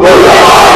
Glória!